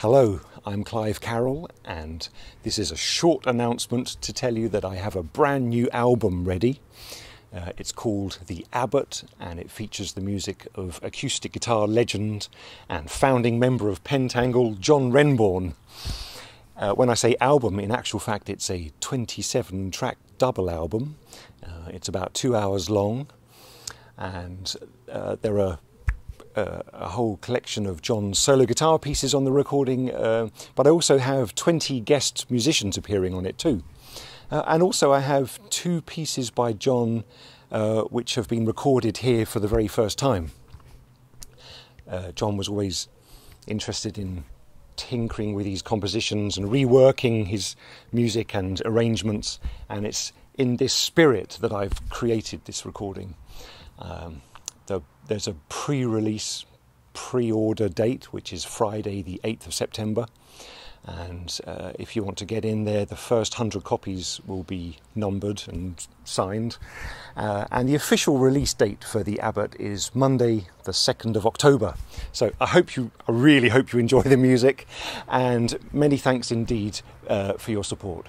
Hello, I'm Clive Carroll, and this is a short announcement to tell you that I have a brand new album ready. Uh, it's called The Abbot, and it features the music of acoustic guitar legend and founding member of Pentangle, John Renbourn. Uh, when I say album, in actual fact, it's a 27 track double album. Uh, it's about two hours long, and uh, there are uh, a whole collection of John's solo guitar pieces on the recording, uh, but I also have 20 guest musicians appearing on it too. Uh, and also, I have two pieces by John uh, which have been recorded here for the very first time. Uh, John was always interested in tinkering with his compositions and reworking his music and arrangements, and it's in this spirit that I've created this recording. Um, the, there's a pre release, pre order date, which is Friday, the 8th of September. And uh, if you want to get in there, the first 100 copies will be numbered and signed. Uh, and the official release date for the Abbot is Monday, the 2nd of October. So I hope you, I really hope you enjoy the music. And many thanks indeed uh, for your support.